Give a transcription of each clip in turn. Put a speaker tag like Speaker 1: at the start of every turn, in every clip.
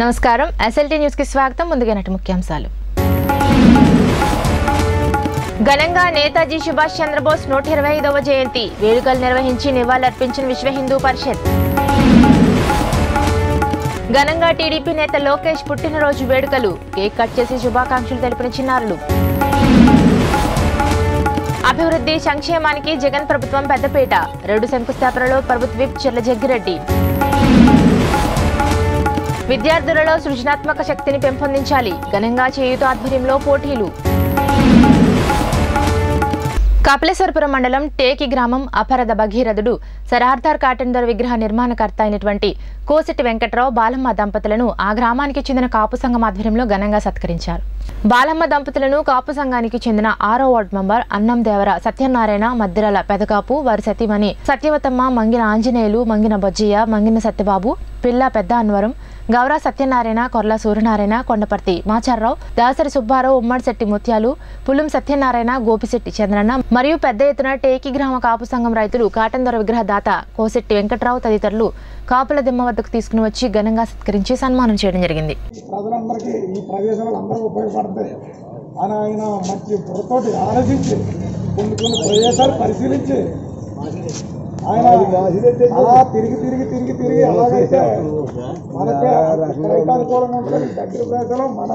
Speaker 1: నమస్కారం. ఎస్ఎల్టీ న్యూస్కి స్వాగతం. ముందుగా నటి ముఖ్యాంశాలు. ఘనంగా నేతాజీ సుభాష్ చంద్రబోస్ నూట ఇరవై ఐదవ జయంతి. వేడుకలు నిర్వహించి నివాళులర్పించిన విశ్వ హిందూ పరిషత్. ఘనంగా టీడీపీ నేత లోకేష్ పుట్టినరోజు వేడుకలు. కేక్ కట్ చేసి శుభాకాంక్షలు తెలిపిన చిన్నారులు. అభివృద్ధి సంక్షేమానికి జగన్ ప్రభుత్వం పెద్దపీట. రెండు శంకుస్థాపనలో ప్రభుత్వ విప్ చెర్ల జగ్గిరెడ్డి విద్యార్థులలో సృజనాత్మక శక్తిని పెంపొందించాలి. ఘనంగా చేయుత ఆధ్వర్యంలో పోటీలు. కపిలేశ్వరపురం మండలం టేకి గ్రామం అపరద భగీరథుడు సరార్దార్ కాటన్ విగ్రహ నిర్మాణకర్త అయినటువంటి కోసిటి వెంకట్రావు బాలమ్మ దంపతులను ఆ గ్రామానికి చెందిన కాపు సంఘం ఆధ్వర్యంలో ఘనంగా సత్కరించారు. బాలమ్మ దంపతులను కాపు సంఘానికి చెందిన ఆరో వార్డు మెంబర్ అన్నం దేవర సత్యనారాయణ మద్దిరాల పెదకాపు వారి సతీమణి సత్యవతమ్మ మంగిన ఆంజనేయులు మంగిన బొజ్జయ్య మంగిన సత్యబాబు పిల్ల పెద్ద అన్వరం గౌరా సత్యనారాయణ కొర్ల సూర్యనారాయణ కొండపర్తి మాచారరావు దాసరి సుబ్బారావు ఉమ్మడిశెట్టి ముత్యాలు పుల్లం సత్యనారాయణ గోపిశెట్టి చంద్రన్న మరియు పెద్ద ఎత్తున టేకి గ్రామ కాపు సంఘం రైతులు కాటన్ దొర విగ్రహ దాత కోశెట్టి వెంకట్రావు తదితరులు కాపుల దిమ్మ వద్దకు తీసుకుని వచ్చి ఘనంగా సత్కరించి సన్మానం చేయడం జరిగింది.
Speaker 2: ప్రజలందరికీ ఈ ఉపయోగపడతాయి అని ఆయన మంచి ఆలోచించి కొన్ని కొన్ని ప్రదేశాలు పరిశీలించి ఆయన అలా తిరిగి తిరిగి తిరిగి తిరిగి అలాగైతే మనకి ఎక్కడైతే అనుకూలంగా ఉంటుంది. దగ్గర ప్రదేశంలో మన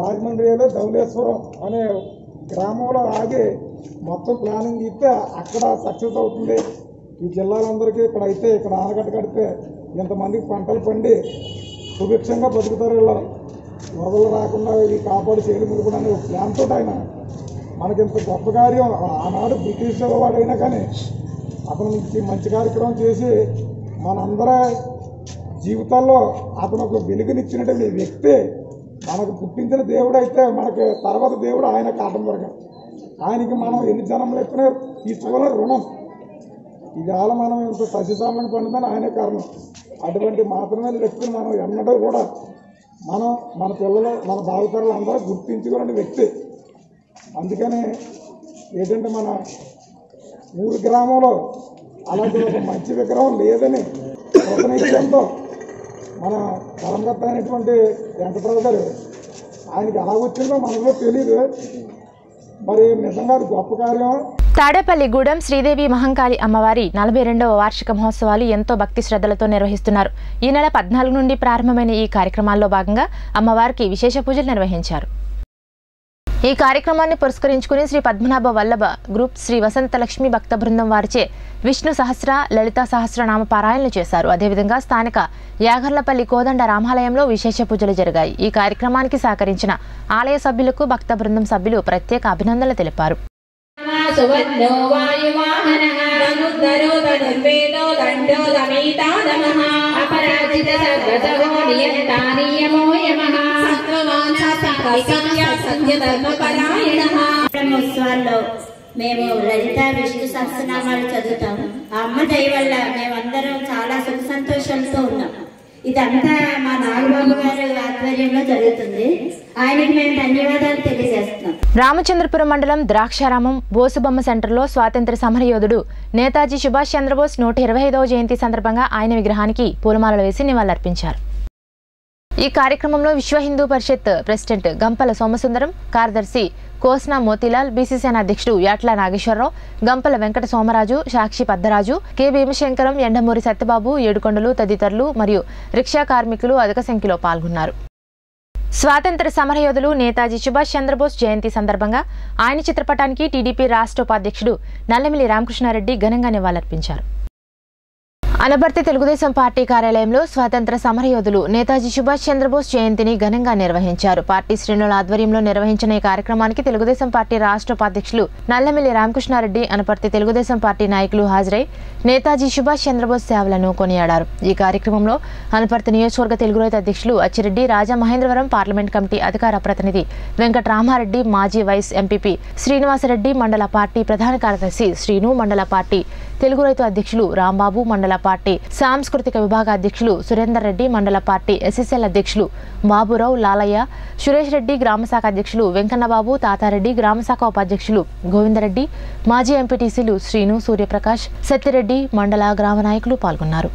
Speaker 2: రాజమండ్రిలో ధవలేశ్వరం అనే గ్రామంలో ఆగి మొత్తం ప్లానింగ్ ఇస్తే అక్కడ సక్సెస్ అవుతుంది. ఈ జిల్లాలందరికీ ఇక్కడ అయితే ఇక్కడ ఆనకట్ట కడితే ఇంతమందికి పంటలు పండి సుభిక్షంగా బతుకుతారు వీళ్ళు వరదలు రాకుండా ఇవి కాపాడి చేయలు మునుకుడు అనే ప్లాన్ తోటి ఆయన మనకి ఇంత గొప్ప కార్యం. ఆనాడు బ్రిటిష్ వాడైనా కానీ అతను మంచి మంచి కార్యక్రమం చేసి మనందరి జీవితాల్లో అతను ఒక వెలుగునిచ్చినటువంటి వ్యక్తి. మనకు పుట్టించిన దేవుడు అయితే మనకి తర్వాత దేవుడు ఆయన కాటం దొరకదు ఆయనకి మనం ఎన్ని జన్మలు ఎత్తినా తీసుకోవాలి రుణం. ఇవాళ మనం ఇంత సస్యశామలకు పండుదని ఆయనే కారణం. అటువంటి మాత్రమే వ్యక్తిని మనం ఎన్నడూ కూడా మనం మన పిల్లలు మన భావితరులు అందరూ గుర్తించుకునే వ్యక్తి. అందుకని ఏంటంటే మన మూడు గ్రామంలో అలాంటి ఒక మంచి విగ్రహం లేదని కృతనిశ్చయంతో మన పరమగత అయినటువంటి వెంకటరావు గారు ఆయనకి ఎలా వచ్చిందో మనలో తెలియదు మరి నిజంగా గొప్ప కార్యం.
Speaker 1: తాడేపల్లిగూడెం శ్రీదేవి మహంకాళి అమ్మవారి నలభై రెండవ వార్షిక మహోత్సవాలు ఎంతో భక్తి శ్రద్ధలతో నిర్వహిస్తున్నారు. ఈ నెల పద్నాలుగు నుండి ప్రారంభమైన ఈ కార్యక్రమాల్లో భాగంగా అమ్మవారికి విశేష పూజలు నిర్వహించారు. ఈ కార్యక్రమాన్ని పురస్కరించుకుని శ్రీ పద్మనాభ వల్లభ గ్రూప్ శ్రీ వసంత లక్ష్మి భక్త బృందం వారిచే విష్ణు సహస్ర లలిత సహస్రనామ పారాయణలు చేశారు. అదేవిధంగా స్థానిక యాగర్లపల్లి కోదండ రామాలయంలో విశేష పూజలు జరిగాయి. ఈ కార్యక్రమానికి సహకరించిన ఆలయ సభ్యులకు భక్త బృందం సభ్యులు ప్రత్యేక అభినందనలు తెలిపారు.
Speaker 3: సువర్ణో వాయువాహనః సముద్ధరో ధనుర్వేదో దండో దమీతా నమః అపరాజిత సర్వసహో నియంతా నియమో యమః సత్యవాంఛా సత్య ధర్మ పరాయణః
Speaker 4: బ్రహ్మోత్సవాల్లో మేము లలిత విష్ణు సహస్రనామాలు చదువుతాం. ఆ అమ్మ దయ వల్ల మేమందరం చాలా సుఖ సంతోషాలతో ఉన్నాం. ఇదంతా మా నాగబాబు గారు ఆధ్వర్యంలో జరుగుతుంది. ఆయనకి మేము ధన్యవాదాలు తెలియజేస్తున్నాం.
Speaker 1: రామచంద్రపురం మండలం ద్రాక్షారామం బోసుబొమ్మ సెంటర్లో స్వాతంత్ర సమరయోధుడు నేతాజీ సుభాష్ చంద్రబోస్ నూట ఇరవై ఐదవ జయంతి సందర్భంగా ఆయన విగ్రహానికి పూలమాలలు వేసి నివాళులర్పించారు. ఈ కార్యక్రమంలో విశ్వ హిందూ పరిషత్ ప్రెసిడెంట్ గంపల సోమసుందరం కార్యదర్శి కోస్నా మోతీలాల్ బీసీసీఎన్ అధ్యక్షుడు యాట్ల నాగేశ్వరరావు గంపల వెంకట సోమరాజు సాక్షి పద్దరాజు కె భీమశంకరం ఎండమూరి సత్యబాబు ఏడుకొండలు తదితరులు మరియు రిక్షా కార్మికులు అధిక సంఖ్యలో పాల్గొన్నారు. స్వాతంత్ర సమరయోధులు నేతాజీ సుభాష్ చంద్రబోస్ జయంతి సందర్భంగా ఆయన చిత్రపటానికి టీడీపీ రాష్ట్ర ఉపాధ్యక్షుడు నల్లమిల్లి రామకృష్ణారెడ్డి ఘనంగా నివాళులర్పించారు. అనబర్తి తెలుగుదేశం పార్టీ కార్యాలయంలో స్వాతంత్ర సమరయోధులు నేతాజీ సుభాష్ చంద్రబోస్ జయంతిని ఘనంగా నిర్వహించారు. పార్టీ శ్రేణుల ఆధ్వర్యంలో నిర్వహించిన ఈ కార్యక్రమానికి తెలుగుదేశం పార్టీ రాష్ట్ర ఉపాధ్యక్షులు నల్లమిల్లి రామకృష్ణారెడ్డి అనపర్తి తెలుగుదేశం పార్టీ నాయకులు హాజరై నేతాజీ సుభాష్ చంద్రబోస్ సేవలను కొనియాడారు. ఈ కార్యక్రమంలో అనపర్తి నియోజకవర్గ తెలుగు రైతు అధ్యక్షులు Achireddy Rajamahendravaram parliament committee అధికార ప్రతినిధి వెంకట రామారెడ్డి మాజీ వైస్ ఎంపీపీ శ్రీనివాసరెడ్డి మండల పార్టీ ప్రధాన కార్యదర్శి శ్రీను మండల పార్టీ తెలుగు రైతు అధ్యక్షులు రాంబాబు మండల పార్టీ సాంస్కృతిక విభాగ అధ్యక్షులు సురేందర్ రెడ్డి మండల పార్టీ ఎస్ఎస్ఎల్ అధ్యక్షులు బాబురావు లాలయ్య సురేష్ రెడ్డి గ్రామశాఖ అధ్యక్షులు వెంకన్నబాబు తాతారెడ్డి గ్రామశాఖ ఉపాధ్యక్షులు గోవిందరెడ్డి మాజీ ఎంపీటీసీలు శ్రీను సూర్యప్రకాష్ సత్యరెడ్డి మండల గ్రామ నాయకులు పాల్గొన్నారు.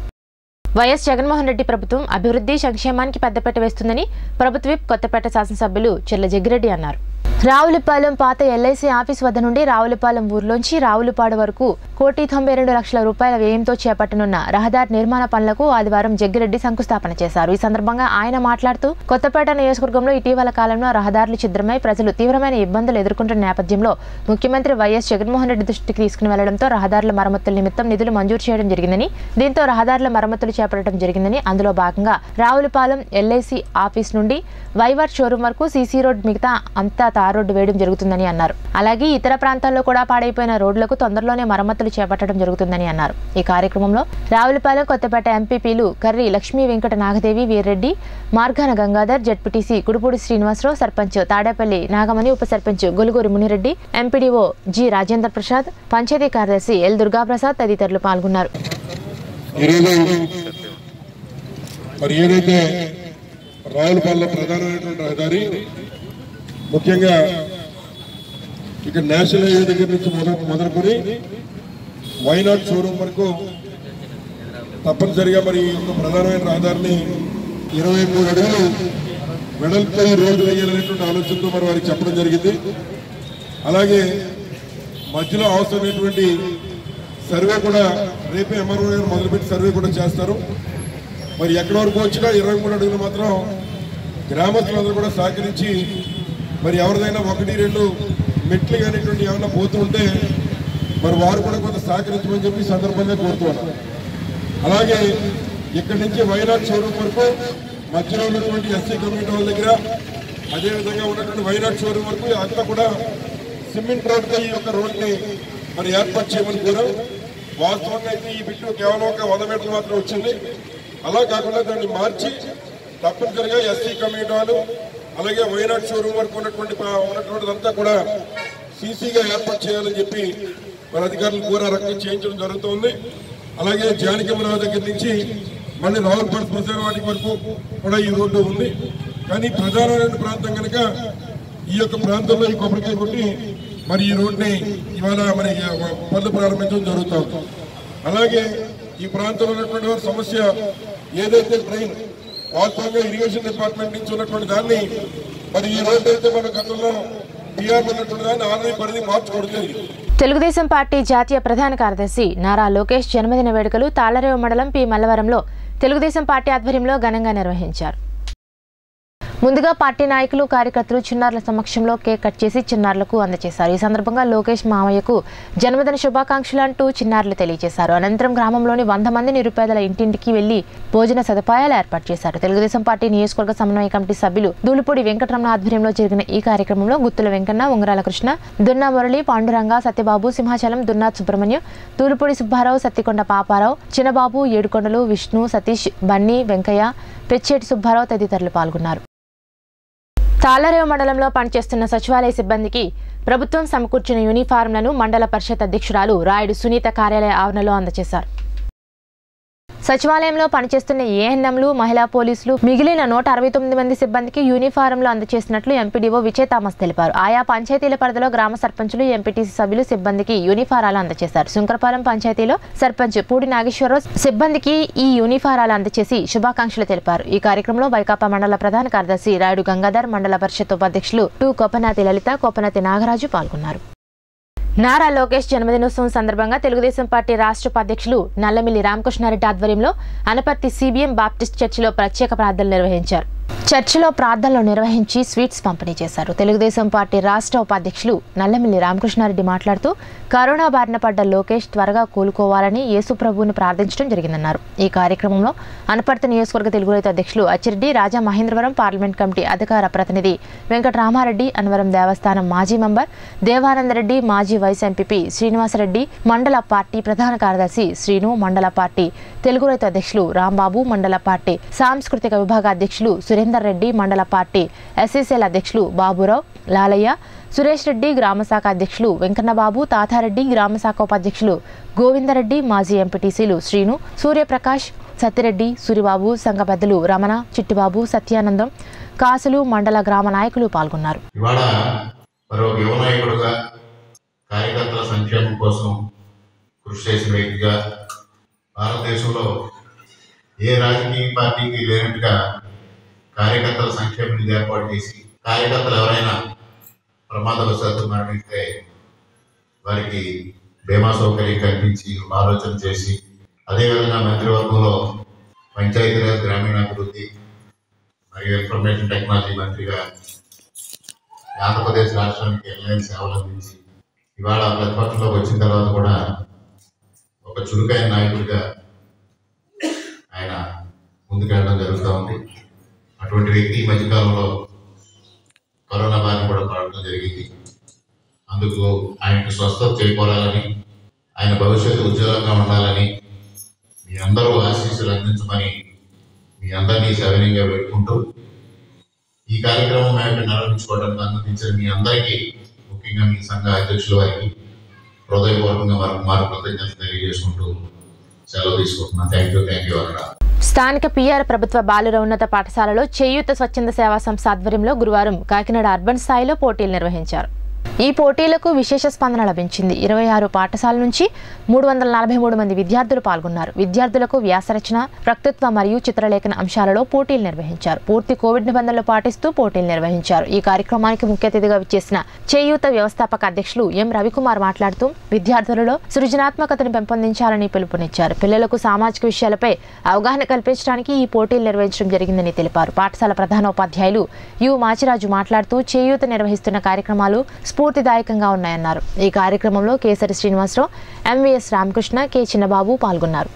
Speaker 1: వైఎస్ జగన్మోహన్ రెడ్డి ప్రభుత్వం అభివృద్ధి సంక్షేమానికి పెద్దపీట వేస్తుందని ప్రభుత్వ విప్ కొత్తపేట శాసనసభ్యులు చెల్ల జగ్గిరెడ్డి అన్నారు. రావులపాలెం పాత ఎల్ఐసి ఆఫీస్ వద్ద నుండి రావులపాలెం ఊర్లోంచి రావులపాడు వరకు కోటి తొంభై రెండు లక్షల రూపాయల వ్యయంతో చేపట్టనున్న రహదారి నిర్మాణ పనులకు ఆదివారం జగ్గిరెడ్డి శంకుస్థాపన చేశారు. ఈ సందర్భంగా ఆయన మాట్లాడుతూ కొత్తపేట నియోజకవర్గంలో ఇటీవల కాలంలో రహదారులు ఛిద్రమై ప్రజలు తీవ్రమైన ఇబ్బందులు ఎదుర్కొంటున్న నేపథ్యంలో ముఖ్యమంత్రి వైఎస్ జగన్మోహన్ రెడ్డి దృష్టికి తీసుకుని వెళ్ళడంతో రహదారుల మరమ్మతుల నిమిత్తం నిధులు మంజూరు చేయడం జరిగిందని దీంతో రహదారుల మరమ్మతులు చేపట్టడం జరిగిందని అందులో భాగంగా రావులపాలెం ఎల్ఐసి ఆఫీస్ నుండి వైవర్ షోరూం వరకు సీసీ రోడ్ మిగతా అంతా తార్ రోడ్డు వేయడం జరుగుతుందని అన్నారు. అలాగే ఇతర ప్రాంతాల్లో కూడా పాడైపోయిన రోడ్లకు తొందరలోనే మరమ్మతులు చేపట్టడం జరుగుతుందని అన్నారు. ఈ కార్యక్రమంలో రావులపాలెం కొత్తపేట ఎంపీపీలు కర్రీ లక్ష్మీ వెంకట నాగదేవి వీర్రెడ్డి మార్గాన గంగాధర్ జడ్పీటీసీ గుడిపూడి శ్రీనివాసరావు సర్పంచ్ తాడేపల్లి నాగమణి ఉప సర్పంచ్ గొలుగూరి మునిరెడ్డి ఎంపీడీఓ జి రాజేంద్ర ప్రసాద్ పంచాయతీ కార్యదర్శి ఎల్ దుర్గాప్రసాద్ తదితరులు పాల్గొన్నారు.
Speaker 5: మరి ఏదైతే రావులపాలెం ప్రధానమైనటువంటి రహదారి ముఖ్యంగా ఇక్కడ నేషనల్ హైవే దగ్గర నుంచి మొదలు మొదలుకొని వైనాడ్ షోరూమ్ వరకు తప్పనిసరిగా మరి ఒక ప్రధానమైన రహదారిని ఇరవై మూడు అడుగులు వెడల్పై రోడ్డు వేయాలనేటువంటి ఆలోచనతో మరి వారికి చెప్పడం జరిగింది. అలాగే మధ్యలో అవసరమైనటువంటి సర్వే కూడా రేపే ఎంఆర్ఓ గారు మొదలుపెట్టి సర్వే కూడా చేస్తారు. మరి ఎక్కడి వరకు వచ్చినా ఇరవై మూడు అడుగులు మాత్రం గ్రామస్తులందరూ కూడా సహకరించి మరి ఎవరిదైనా ఒకటి రెండు మెట్లు కానిటువంటి ఏమైనా పోతుంటే మరి వారు కూడా కొంత సహకరించమని చెప్పి సందర్భంగా కోరుతున్నాను. అలాగే ఇక్కడి నుంచి వైనాడ్ షోరూమ్ వరకు మధ్యలో ఉన్నటువంటి ఎస్సీ కమ్యూనిటీ వాళ్ళ దగ్గర అదేవిధంగా ఉన్నటువంటి వైనాడ్ షోరూమ్ వరకు అంతా కూడా సిమెంట్ రోడ్తో ఈ యొక్క రోడ్ని మరి ఏర్పాటు చేయమని కోరాం. వాస్తవంగా అయితే ఈ బిల్లు కేవలం ఒక వంద మీటర్లు మాత్రం వచ్చింది. అలా కాకుండా దాన్ని మార్చి తప్పనిసరిగా ఎస్సీ కమ్యూనిటీ వాళ్ళు అలాగే వైనాడ్ షోరూమ్ వరకు ఉన్నటువంటి ఉన్నటువంటిదంతా కూడా సీసీగా ఏర్పాటు చేయాలని చెప్పి మన అధికారులు కూడా రకంగా చేయించడం జరుగుతుంది. అలాగే జానకిమరావు దగ్గర నుంచి మళ్ళీ రావులపాడు శ్మశాన వరకు కూడా ఈ రోడ్డు ఉంది. కానీ ప్రధానమైన ప్రాంతం కనుక ఈ యొక్క ప్రాంతంలో ఈ కొబ్బరికాయ కొట్టి మరి ఈ రోడ్ని ఇవాళ మరి పనులు ప్రారంభించడం జరుగుతుంది. అలాగే ఈ ప్రాంతంలో ఉన్నటువంటి సమస్య ఏదైతే ట్రైన్ వాస్తవంగా ఇరిగేషన్ డిపార్ట్మెంట్ నుంచి ఉన్నటువంటి దాన్ని మరి ఈ రోడ్డు అయితే మన గతంలో బీఆర్ ఉన్నటువంటి దాన్ని ఆల్రెడీ పరిధి మార్చుకోవడం
Speaker 1: తెలుగుదేశం పార్టీ జాతీయ ప్రధాన కార్యదర్శి నారా లోకేష్ జన్మదిన వేడుకలు తాళరేవు మండలం పి మల్లవరంలో తెలుగుదేశం పార్టీ ఆధ్వర్యంలో ఘనంగా నిర్వహించారు. ముందుగా పార్టీ నాయకులు కార్యకర్తలు చిన్నారుల సమక్షంలో కేక్ కట్ చేసి చిన్నారులకు అందజేశారు. ఈ సందర్భంగా లోకేష్ మామయ్యకు జన్మదిన శుభాకాంక్షలు అంటూ చిన్నారులు తెలియజేశారు. అనంతరం గ్రామంలోని వంద మంది నిరుపేదల ఇంటింటికి వెళ్ళి భోజన సదుపాయాలు ఏర్పాటు చేశారు. తెలుగుదేశం పార్టీ నియోజకవర్గ సమన్వయ కమిటీ సభ్యులు దూలుపూడి వెంకటరమణ ఆధ్వర్యంలో జరిగిన ఈ కార్యక్రమంలో గుత్తుల వెంకన్న ఉంగరాల కృష్ణ దున్నా మురళి పాండురంగ సత్యబాబు సింహాచలం దున్నాథ్ సుబ్రహ్మణ్యం దూలుపూడి సుబ్బారావు సత్తికొండ పాపారావు చిన్నబాబు ఏడుకొండలు విష్ణు సతీష్ బన్నీ వెంకయ్య పెచ్చేటి సుబ్బారావు తదితరులు పాల్గొన్నారు. తాళరేవు మండలంలో పనిచేస్తున్న సచివాలయ సిబ్బందికి ప్రభుత్వం సమకూర్చిన యూనిఫారంలను మండల పరిషత్ అధ్యక్షురాలు రాయుడు సునీత కార్యాలయ ఆవరణలో అందజేశారు. సచివాలయంలో పనిచేస్తున్న ఏఎన్ఎంలు మహిళా పోలీసులు మిగిలిన నూట అరవై తొమ్మిది మంది సిబ్బందికి యూనిఫారంలు అందజేసినట్లు ఎంపీడీఓ విజయ్ థామస్ తెలిపారు. ఆయా పంచాయతీల పరిధిలో గ్రామ సర్పంచులు ఎంపీటీసీ సభ్యులు సిబ్బందికి యూనిఫారాలు అందజేశారు శంకరపాలెం పంచాయతీలో సర్పంచ్ పూడి నాగేశ్వరరావు సిబ్బందికి ఈ యూనిఫారాలు అందజేసి శుభాకాంక్షలు తెలిపారు. ఈ కార్యక్రమంలో వైకాపా మండల ప్రధాన కార్యదర్శి రాయుడు గంగాధర్ మండల పరిషత్ ఉపాధ్యక్షులు టు కోపనాతి లలిత కోపనాతి నాగరాజు పాల్గొన్నారు. నారా లోకేష్ జన్మదినోత్సవం సందర్భంగా తెలుగుదేశం పార్టీ రాష్ట్ర ఉపాధ్యక్షులు నల్లమిల్లి రామకృష్ణారెడ్డి ఆధ్వర్యంలో అనపర్తి సిబిఎం బాప్టిస్ట్ చర్చిలో ప్రత్యేక ప్రార్థనలు నిర్వహించారు. చర్చిలో ప్రార్థనలు నిర్వహించి స్వీట్స్ పంపిణీ చేశారు. తెలుగుదేశం పార్టీ రాష్ట్ర ఉపాధ్యక్షులు నల్లమిల్లి రామకృష్ణారెడ్డి మాట్లాడుతూ కరోనా బారిన పడ్డ లోకేష్ త్వరగా కోలుకోవాలని యేసుప్రభువుని ప్రార్థించడం జరిగిందన్నారు. ఈ కార్యక్రమంలో అనపర్తి నియోజకవర్గ తెలుగు రైతు అధ్యక్షులు Achireddy Rajamahendravaram parliament committee అధికార ప్రతినిధి వెంకటరామారెడ్డి అనవరం దేవస్థానం మాజీ మెంబర్ దేవానందరెడ్డి మాజీ వైస్ ఎంపీపీ శ్రీనివాసరెడ్డి మండల పార్టీ ప్రధాన కార్యదర్శి శ్రీను మండల పార్టీ తెలుగు రైతు అధ్యక్షులు రాంబాబు మండల పార్టీ సాంస్కృతిక విభాగ అధ్యక్షులు సురేంద్ర రెడ్డి మండల పార్టీ ఎస్ఎస్ఎల్ అధ్యక్షులు బాబురావు లాలయ్య సురేష్ రెడ్డి గ్రామశాఖ అధ్యక్షులు వెంకన్నబాబు తాతారెడ్డి గ్రామశాఖ ఉపాధ్యక్షులు గోవిందరెడ్డి మాజీ ఎంపీటీసీలు శ్రీను సూర్యప్రకాష్ సత్యరెడ్డి సూరిబాబు సంఘ పెద్దలు రమణ చిట్టిబాబు సత్యానందం కాసులు మండల గ్రామ నాయకులు పాల్గొన్నారు.
Speaker 6: కార్యకర్తల సంక్షేమం కోసం కృషి చేసిన వ్యక్తిగా భారతదేశంలో ఏ రాజకీయ పార్టీకి లేనట్టుగా కార్యకర్తల సంక్షేమ నిధి ఏర్పాటు చేసి కార్యకర్తలు ఎవరైనా ప్రమాదవశాత్తు మరణిస్తే వారికి బీమా సౌకర్యం కల్పించి ఆలోచన చేసి అదేవిధంగా మంత్రివర్గంలో పంచాయతీరాజ్ గ్రామీణాభివృద్ధి మరియు ఇన్ఫర్మేషన్ టెక్నాలజీ మంత్రిగా ఆంధ్రప్రదేశ్ రాష్ట్రానికి ఎల్ఐన్ సేవలు అందించి ఇవాళ ప్రతిపక్షంలోకి వచ్చిన తర్వాత కూడా ఒక చురుకైన నాయకుడిగా ఆయన ముందుకెళ్ళడం జరుగుతూ ఉంది. అటువంటి వ్యక్తి ఈ మధ్యకాలంలో కరోనా బారిన కూడా పడటం జరిగింది. అందుకు ఆయనకు స్వస్థత చేకూరాలని ఆయన భవిష్యత్తు ఉజ్వలంగా ఉండాలని మీ అందరూ ఆశీస్సులు అందించమని మీ అందరినీ సవినయంగా పెట్టుకుంటూ ఈ కార్యక్రమం మేము నిర్వహించుకోవడానికి అనుమతించిన మీ అందరికీ ముఖ్యంగా మీ సంఘ అధ్యక్షుల వారికి హృదయపూర్వకంగా మరొక మరో కృతజ్ఞత తెలియజేసుకుంటూ సెలవు తీసుకుంటున్నాను. థ్యాంక్ యూ థ్యాంక్ యూ అక్కడ
Speaker 1: స్థానిక పీఆర్ ప్రభుత్వ బాలుర ఉన్నత పాఠశాలలో చేయూత స్వచ్ఛంద సేవా సంస్థ ఆధ్వర్యంలో గురువారం కాకినాడ అర్బన్ స్థాయిలో పోటీలు నిర్వహించారు. ఈ పోటీలకు విశేష స్పందన లభించింది. ఇరవై ఆరు పాఠశాల నుంచి మూడు వందల నలభై మూడు మంది విద్యార్థులు పాల్గొన్నారు. విద్యార్థులకు వ్యాసరచన ప్రకృత్వ మరియు చిత్రలేఖన అంశాలలో పోటీలు నిర్వహించారు. పూర్తి కోవిడ్ నిబంధనలు పాటిస్తూ పోటీలు నిర్వహించారు. ఈ కార్యక్రమానికి ముఖ్య అతిథిగా విచ్చేసిన చేయూత వ్యవస్థాపక అధ్యక్షులు ఎం. రవికుమార్ మాట్లాడుతూ విద్యార్థులలో సృజనాత్మకతను పెంపొందించాలని పిలుపునిచ్చారు. పిల్లలకు సామాజిక విషయాలపై అవగాహన కల్పించడానికి ఈ పోటీలు నిర్వహించడం జరిగిందని తెలిపారు. పాఠశాల ప్రధానోపాధ్యాయులు యు. మాచిరాజు మాట్లాడుతూ చేయూత నిర్వహిస్తున్న కార్యక్రమాలు స్ఫూర్తిదాయకంగా ఉన్నాయన్నారు. ఈ కార్యక్రమంలో కేసరి శ్రీనివాసరావు ఎంవిఎస్ రామకృష్ణ కె చిన్నబాబు పాల్గొన్నారు.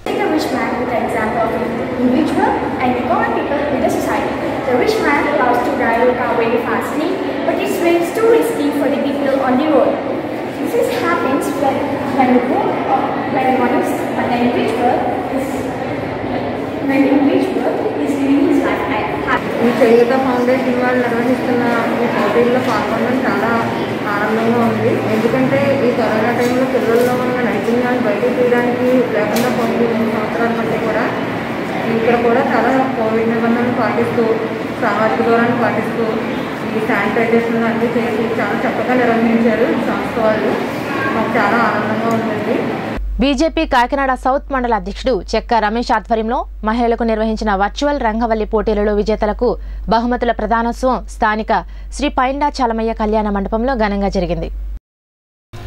Speaker 7: ఈ చేయత ఫౌండేషన్ వాళ్ళు నిర్వహిస్తున్న ఈ పోటీల్లో పాల్గొనడం చాలా ఆనందంగా ఉంది. ఎందుకంటే ఈ కరోనా టైంలో పిల్లల్లో ఉన్న నైపుణ్యాలు బయటకు తీయడానికి లేకుండా పోయింది. మూడు సంవత్సరాల కంటే కూడా ఇక్కడ కూడా చాలా కోవిడ్ నిబంధనలు పాటిస్తూ సామాజిక దూరాన్ని పాటిస్తూ ఈ శానిటైజేషన్ అన్నీ చేసి చాలా చక్కగా నిర్వహించారు సంస్థ వాళ్ళు. మాకు చాలా ఆనందంగా ఉందండి.
Speaker 1: బీజేపీ కాకినాడ సౌత్ మండల అధ్యక్షుడు చెక్క రమేష్ ఆధ్వర్యంలో మహిళలకు నిర్వహించిన వర్చువల్ రంగవల్లి పోటీలలో విజేతలకు బహుమతుల ప్రధానోత్సవం స్థానిక శ్రీ పైండా చలమయ్య కళ్యాణ మండపంలో ఘనంగా జరిగింది.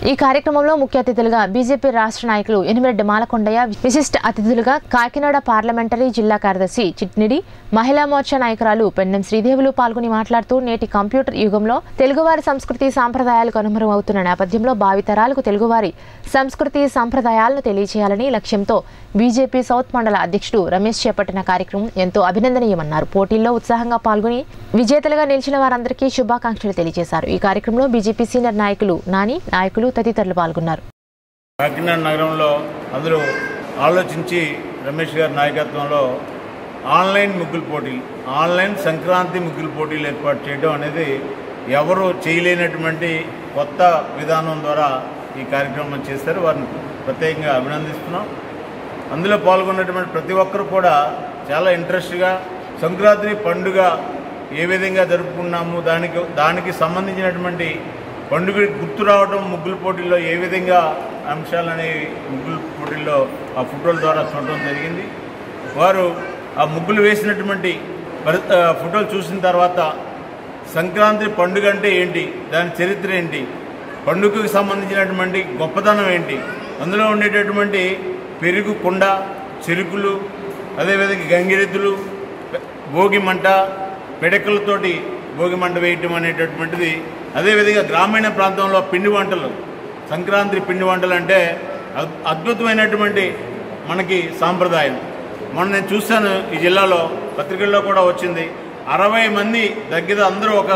Speaker 1: ఈ కార్యక్రమంలో ముఖ్య అతిథులుగా బీజేపీ రాష్ట్ర నాయకులు ఎనిమిరెడ్డి మాలకొండయ్య విశిష్ట అతిథులుగా కాకినాడ పార్లమెంటరీ జిల్లా కార్యదర్శి చిట్నిడి మహిళా మోర్చా నాయకురాలు పెన్నెం శ్రీదేవులు పాల్గొని మాట్లాడుతూ నేటి కంప్యూటర్ యుగంలో తెలుగువారి సంస్కృతి సాంప్రదాయాలకు అనుమరమవుతున్న నేపథ్యంలో భావితరాలకు తెలుగువారి సంస్కృతి సాంప్రదాయాలను తెలియజేయాలని లక్ష్యంతో బీజేపీ సౌత్ మండల అధ్యక్షుడు రమేష్ చేపట్టిన కార్యక్రమం ఎంతో అభినందనీయమన్నారు. పోటీల్లో ఉత్సాహంగా పాల్గొని విజేతలుగా నిలిచిన వారందరికీ శుభాకాంక్షలు తెలియజేశారు. ఈ కార్యక్రమంలో బీజేపీ సీనియర్ నాయకులు నాని నాయకులు తదితరులు పాల్గొన్నారు.
Speaker 8: కాకినాడ నగరంలో అందరూ ఆలోచించి రమేష్ గారి నాయకత్వంలో ఆన్లైన్ ముగ్గులు పోటీలు ఆన్లైన్ సంక్రాంతి ముగ్గులు పోటీలు ఏర్పాటు చేయడం అనేది ఎవరు చేయలేనటువంటి కొత్త విధానం ద్వారా ఈ కార్యక్రమం చేస్తారు వారిని ప్రత్యేకంగా అభినందిస్తున్నాం. అందులో పాల్గొన్నటువంటి ప్రతి ఒక్కరు కూడా చాలా ఇంట్రెస్ట్గా సంక్రాంతి పండుగ ఏ విధంగా జరుపుకున్నాము దానికి దానికి సంబంధించినటువంటి పండుగ గుర్తు రావడం ముగ్గుల పోటీల్లో ఏ విధంగా అంశాలనేవి ముగ్గుల పోటీల్లో ఆ ఫోటోల ద్వారా చూడడం జరిగింది. వారు ఆ ముగ్గులు వేసినటువంటి ఫోటోలు చూసిన తర్వాత సంక్రాంతి పండుగ అంటే ఏంటి దాని చరిత్ర ఏంటి పండుగకు సంబంధించినటువంటి గొప్పతనం ఏంటి అందులో ఉండేటటువంటి పెరుగు కుండ చెరుకులు అదేవిధంగా గంగిరెద్దులు భోగి మంట పిడకలతోటి భోగి మంట వేయటం అనేటటువంటిది. అదేవిధంగా గ్రామీణ ప్రాంతంలో పిండి వంటలు సంక్రాంతి పిండి వంటలు అంటే అద్- అద్భుతమైనటువంటి మనకి సాంప్రదాయం. మొన్న నేను చూశాను ఈ జిల్లాలో పత్రికల్లో కూడా వచ్చింది. అరవై మంది దగ్గర అందరూ ఒక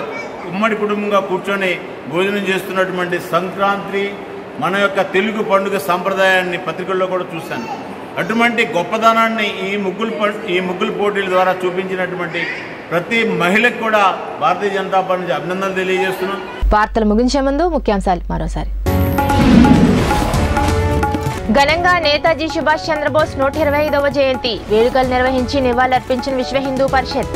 Speaker 8: ఉమ్మడి కుటుంబంగా కూర్చొని భోజనం చేస్తున్నటువంటి సంక్రాంతి మన యొక్క తెలుగు పండుగ సాంప్రదాయాన్ని పత్రికల్లో కూడా చూశాను. అటువంటి గొప్పదనాన్ని ఈ ముగ్గులు ప- ఈ ముగ్గుల పోటీల ద్వారా చూపించినటువంటి ప్రతి మహిళకు కూడా భారతీయ జనతా పార్టీ నుంచి అభినందనలు తెలియజేస్తున్నాం.
Speaker 1: వార్తలు ముగించే ముందు ముఖ్యాంశాలు మరోసారి. ఘనంగా నేతాజీ సుభాష్ చంద్రబోస్ నూట ఇరవై ఐదవ జయంతి. వేడుకలు నిర్వహించి నివాళులర్పించిన విశ్వ హిందూ పరిషత్.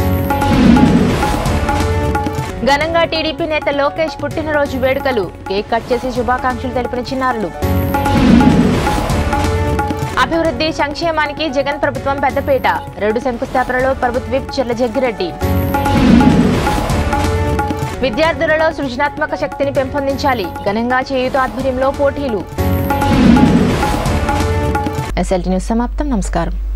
Speaker 1: ఘనంగా టీడీపీ నేత లోకేష్ పుట్టినరోజు వేడుకలు. కేక్ కట్ చేసి శుభాకాంక్షలు తెలిపిన చిన్నారులు. అభివృద్ధి సంక్షేమానికి జగన్ ప్రభుత్వం పెద్దపీట. రెండు శంకుస్థాపనలో ప్రభుత్వ విప్ చెర్ల జగ్గిరెడ్డి. విద్యార్థులలో సృజనాత్మక శక్తిని పెంపొందించాలి. ఘనంగా చేయుత ఆధ్వర్యంలో పోటీలు. ఎస్ఎల్టీ న్యూస్ సమాప్తం. నమస్కారం.